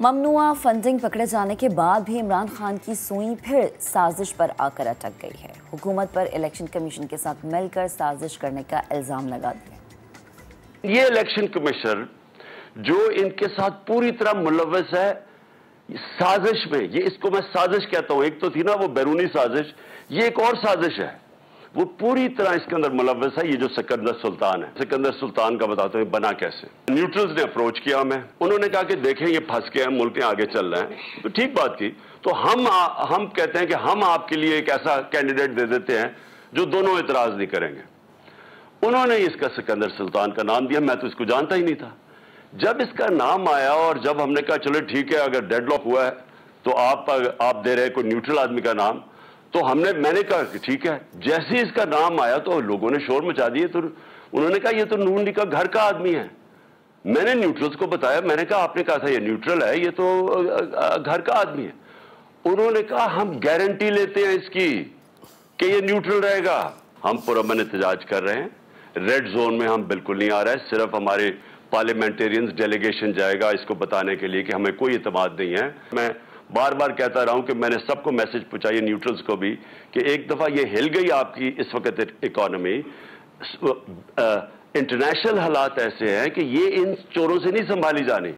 ममनुआ funding पकड़े जाने के बाद भी इमरान खान की सुई फिर साजिश पर आकर अटक गई है। हुकूमत पर इलेक्शन कमीशन के साथ मिलकर साजिश करने का इल्ज़ाम लगा दिया। ये इलेक्शन कमीशन जो इनके साथ पूरी तरह मुलवस है साजिश में, ये इसको मैं साजिश कहता हूँ, एक तो थी ना वो बैरूनी साजिश, ये एक और साजिश है। वो पूरी तरह इसके अंदर मुलवस है ये जो सिकंदर सुल्तान है। सिकंदर सुल्तान का बताते हैं बना कैसे? न्यूट्रल्स ने अप्रोच किया हमें। उन्होंने कहा कि देखें ये फंस के हैं मुल्क आगे चल रहे हैं। तो ठीक बात की। तो हम आ, हम कहते हैं कि हम आपके लिए एक ऐसा कैंडिडेट दे देते हैं जो दोनों इतराज नहीं करेंगे। उन्होंने इसका सिकंदर सुल्तान का नाम दिया। मैं तो इसको जानता ही नहीं था। जब इसका नाम आया और जब हमने कहा चलो ठीक है अगर डेडलॉक हुआ है तो आप आप दे रहे कोई न्यूट्रल आदमी का नाम। तो हमने, मैंने कहा कि ठीक है, जैसे इसका नाम आया तो लोगों ने शोर मचा दिए तो उन्होंने कहा, ये तो नून लीग का घर का आदमी है। मैंने न्यूट्रल्स को बताया, मैंने कहा, आपने कहा था ये न्यूट्रल है, ये तो घर का आदमी है। उन्होंने कहा, हम गारंटी लेते हैं इसकी कि ये न्यूट्रल रहेगा। हम पुरमन एहतजाज कर रहे हैं। रेड जोन में हम बिल्कुल नहीं आ रहे सिर्फ़ हमारे पार्लियामेंटेरियंस डेलीगेशन जाएगा इसको बताने के लिए कि हमें कोई इतमाद नहीं है। मैं बार बार कहता रहा हूँ कि मैंने सबको मैसेज पहुंचाई न्यूट्रल्स को भी, कि एक दफ़ा ये हिल गई आपकी इस वक्त इकोनॉमी। इंटरनेशनल हालात ऐसे हैं कि ये इन चोरों से नहीं संभाली जानी।